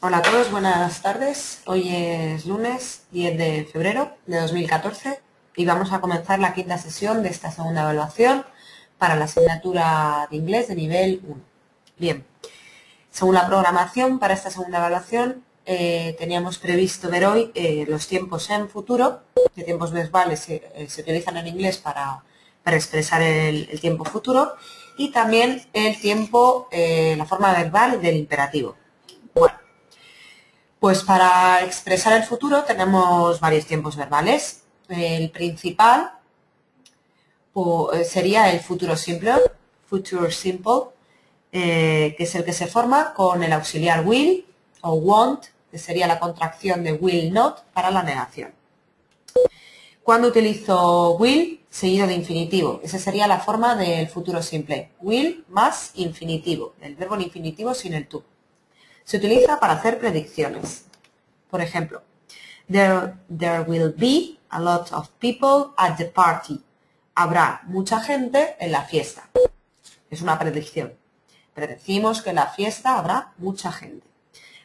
Hola a todos, buenas tardes. Hoy es lunes 10 de febrero de 2014 y vamos a comenzar la quinta sesión de esta segunda evaluación para la asignatura de inglés de nivel 1. Bien, según la programación para esta segunda evaluación eh, teníamos previsto ver hoy eh, los tiempos en futuro, que tiempos verbales eh, se utilizan en inglés para, expresar el, el, tiempo futuro, y también el tiempo, la forma verbal del imperativo. Pues para expresar el futuro tenemos varios tiempos verbales. El principal sería el futuro simple, future simple, que es el que se forma con el auxiliar will o want que sería la contracción de will not para la negación. Cuando utilizo will seguido de infinitivo, esa sería la forma del futuro simple. Will más infinitivo, el verbo infinitivo sin el to. Se utiliza para hacer predicciones. Por ejemplo, there, there will be a lot of people at the party. Habrá mucha gente en la fiesta. Es una predicción. Predecimos que en la fiesta habrá mucha gente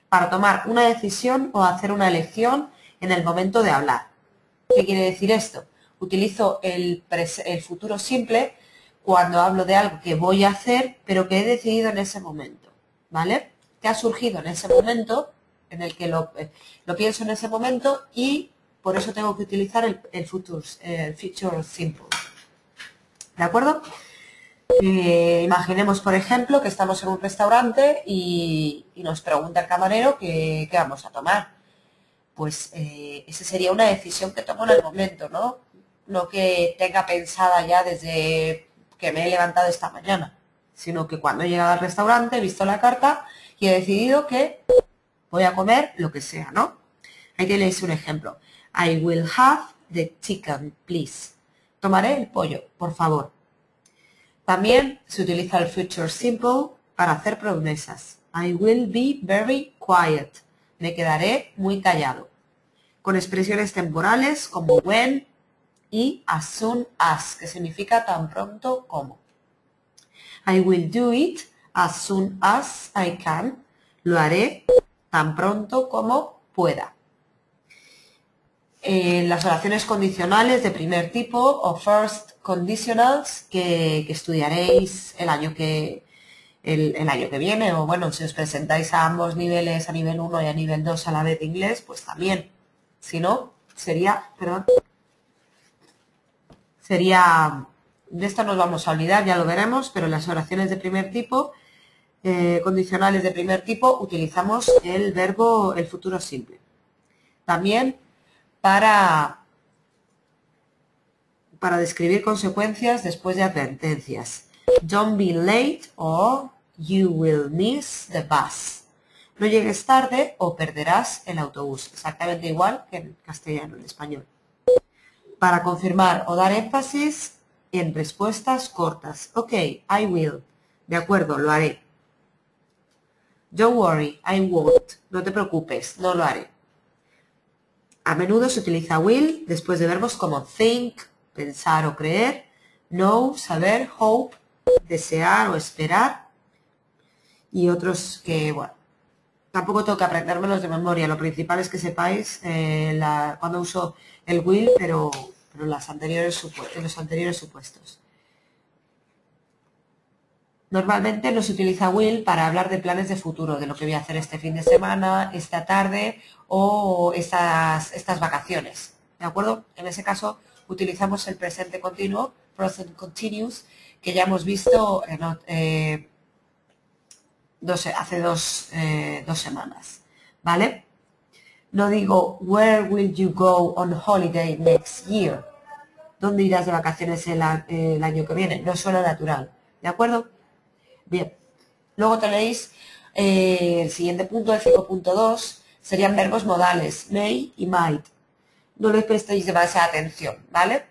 para tomar una decisión o hacer una elección en el momento de hablar. ¿Qué quiere decir esto? Utilizo el, futuro simple cuando hablo de algo que voy a hacer, pero que he decidido en ese momento. ¿Vale? Que ha surgido en ese momento, en el que lo, eh, pienso en ese momento y por eso tengo que utilizar el, el, el future simple. ¿De acuerdo? Eh, imaginemos, por ejemplo, que estamos en un restaurante y, nos pregunta el camarero qué, vamos a tomar. Pues eh, esa sería una decisión que tomo en el momento, ¿no? No que tenga pensada ya desde que me he levantado esta mañana, sino que cuando he llegado al restaurante he visto la carta y he decidido que voy a comer lo que sea, ¿no? Ahí tenéis un ejemplo. I will have the chicken, please. Tomaré el pollo, por favor. También se utiliza el future simple para hacer promesas. I will be very quiet. Me quedaré muy callado. Con expresiones temporales como when y as soon as, que significa tan pronto como. I will do it as soon as I can. Lo haré tan pronto como pueda. En las oraciones condicionales de primer tipo o first conditionals que, estudiaréis el año que, el, año que viene, o bueno, si os presentáis a ambos niveles, a nivel 1 y a nivel 2 a la vez de inglés, pues también. Si no, sería, perdón, sería, de esto nos vamos a olvidar, ya lo veremos, pero las oraciones de primer tipo, eh, condicionales de primer tipo, utilizamos el verbo, el futuro simple. También para para describir consecuencias después de advertencias. Don't be late or you will miss the bus. No llegues tarde o perderás el autobús. Exactamente igual que en castellano, en español. Para confirmar o dar énfasis en respuestas cortas. Ok, I will. De acuerdo, lo haré. Don't worry, I won't. No te preocupes, no lo haré. A menudo se utiliza will después de verbos como think, pensar o creer, know, saber, hope, desear o esperar, y otros que, bueno, tampoco tengo que aprendérmelos de memoria, lo principal es que sepáis eh, cuando uso el will, pero, pero anteriores en los anteriores supuestos. Normalmente no se utiliza will para hablar de planes de futuro, de lo que voy a hacer este fin de semana, esta tarde o estas, vacaciones. ¿De acuerdo? En ese caso utilizamos el presente continuo, present continuous, que ya hemos visto eh, hace eh, dos, semanas. ¿Vale? No digo, where will you go on holiday next year? ¿Dónde irás de vacaciones el, año que viene? No suena natural. ¿De acuerdo? Bien. Luego tenéis eh, el siguiente punto, el 5.2, serían verbos modales, may y might no les prestéis demasiada atención, ¿vale?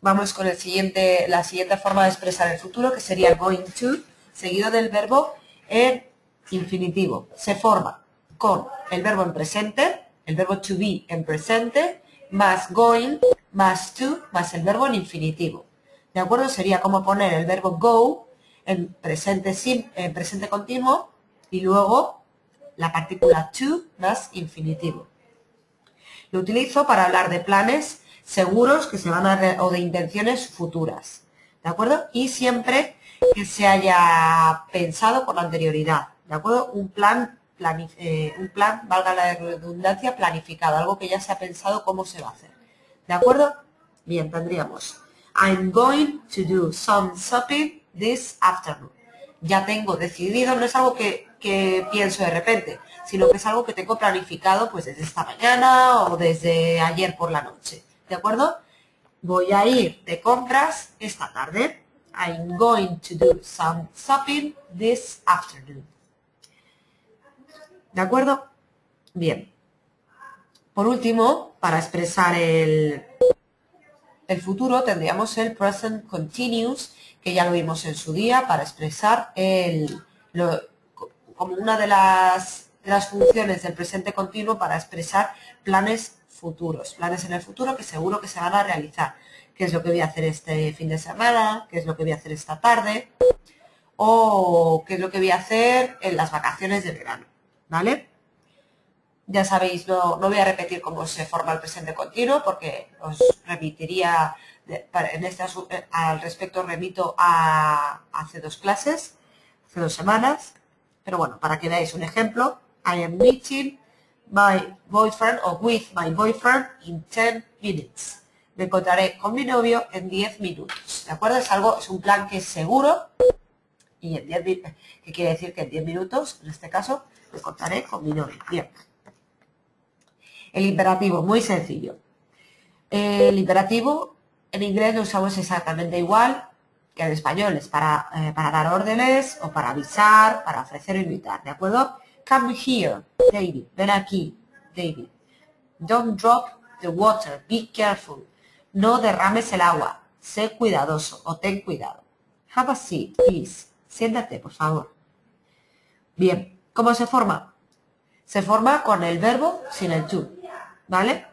Vamos con el siguiente, la siguiente forma de expresar el futuro, que sería going to, seguido del verbo en infinitivo. Se forma con el verbo en presente, el verbo to be en presente, más going, más to, más el verbo en infinitivo. ¿De acuerdo? Sería como poner el verbo go en presente, en presente continuo y luego la partícula to más infinitivo. Lo utilizo para hablar de planes seguros que se van a o de intenciones futuras. ¿De acuerdo? Y siempre que se haya pensado con anterioridad. ¿De acuerdo? Un plan, eh, un plan, valga la redundancia, planificado, algo que ya se ha pensado cómo se va a hacer. ¿De acuerdo? Bien, tendríamos I'm going to do some shopping this afternoon. Ya tengo decidido, no es algo que, que pienso de repente, sino que es algo que tengo planificado pues desde esta mañana o desde ayer por la noche. ¿De acuerdo? Voy a ir de compras esta tarde. I'm going to do some shopping this afternoon. ¿De acuerdo? Bien. Por último, para expresar el, el futuro, tendríamos el present continuous, que ya lo vimos en su día, para expresar el, como una de las, las funciones del presente continuo para expresar planes futuros, planes en el futuro que seguro que se van a realizar. ¿Qué es lo que voy a hacer este fin de semana? ¿Qué es lo que voy a hacer esta tarde? O qué es lo que voy a hacer en las vacaciones de verano. ¿Vale? Ya sabéis, no, no voy a repetir cómo se forma el presente continuo porque os remitiría, en este, al respecto remito a hace dos clases, hace dos semanas. Pero bueno, para que veáis un ejemplo, I am meeting my boyfriend o with my boyfriend in 10 minutes. Me encontraré con mi novio en 10 minutos. ¿De acuerdo? Es algo, es un plan que es seguro y en 10 que quiere decir que en 10 minutos, en este caso, me encontraré con mi novio. Bien. El imperativo, muy sencillo. El imperativo en inglés lo usamos exactamente igual que en español. Es para, eh, para dar órdenes o para avisar, para ofrecer o invitar. ¿De acuerdo? Come here, David. Ven aquí, David. Don't drop the water. Be careful. No derrames el agua. Sé cuidadoso o ten cuidado. Have a seat, please. Siéntate, por favor. Bien, ¿cómo se forma? Se forma con el verbo sin el to, ¿vale?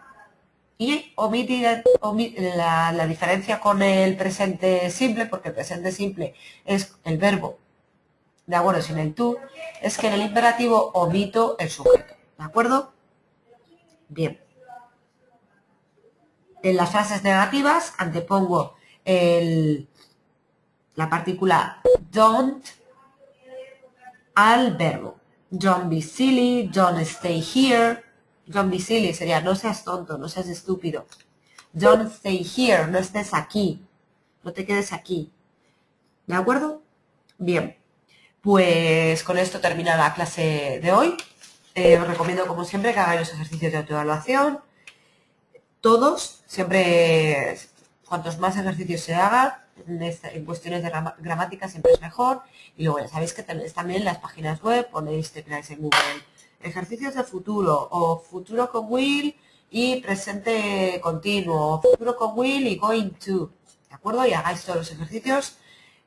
Y omitir la, la diferencia con el presente simple, porque el presente simple es el verbo ¿de acuerdo? Sin el tú, es que en el imperativo omito el sujeto, ¿de acuerdo? Bien. En las frases negativas antepongo el, la partícula don't al verbo. Don't be silly, don't stay here. Don't be silly sería no seas tonto, no seas estúpido. Don't stay here, no estés aquí. No te quedes aquí. ¿De acuerdo? Bien. Pues con esto termina la clase de hoy. Eh, os recomiendo, como siempre, que hagáis los ejercicios de autoevaluación. Todos, siempre, cuantos más ejercicios se hagan, en, cuestiones de gramática siempre es mejor. Y luego ya sabéis que tenéis también las páginas web, ponéis, tecleáis en Google ejercicios de futuro o futuro con will y presente continuo, o futuro con will y going to. ¿De acuerdo? Y hagáis todos los ejercicios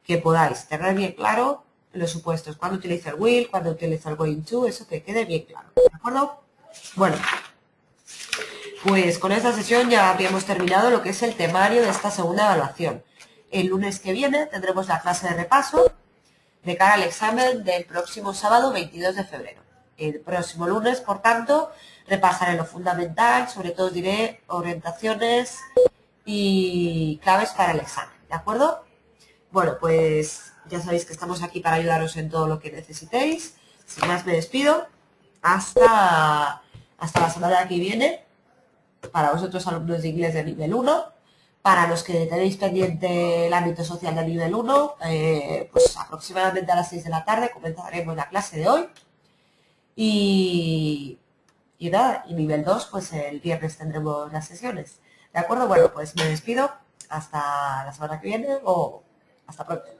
que podáis tener bien claro los supuestos, cuando utiliza el will, cuando utiliza el going to, eso que quede bien claro, ¿de acuerdo? Bueno, pues con esta sesión ya habríamos terminado lo que es el temario de esta segunda evaluación. El lunes que viene tendremos la clase de repaso de cara al examen del próximo sábado 22 de febrero. El próximo lunes, por tanto, repasaré lo fundamental, sobre todo diré orientaciones y claves para el examen, ¿de acuerdo? Bueno, pues ya sabéis que estamos aquí para ayudaros en todo lo que necesitéis. Sin más me despido. Hasta, hasta la semana que viene. Para vosotros alumnos de inglés de nivel 1. Para los que tenéis pendiente el ámbito social de nivel 1, eh, pues aproximadamente a las 6 de la tarde comenzaremos la clase de hoy. Y, y nada, y nivel 2, pues el viernes tendremos las sesiones. ¿De acuerdo? Bueno, pues me despido. Hasta la semana que viene o hasta pronto.